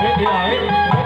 Hey,